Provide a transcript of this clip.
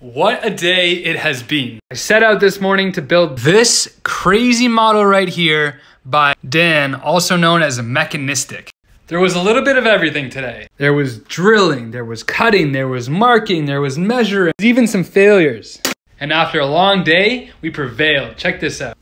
What a day it has been. I set out this morning to build this crazy model right here by Dan, also known as Mechanistic. There was a little bit of everything today. There was drilling, there was cutting, there was marking, there was measuring, even some failures. And after a long day, we prevailed. Check this out.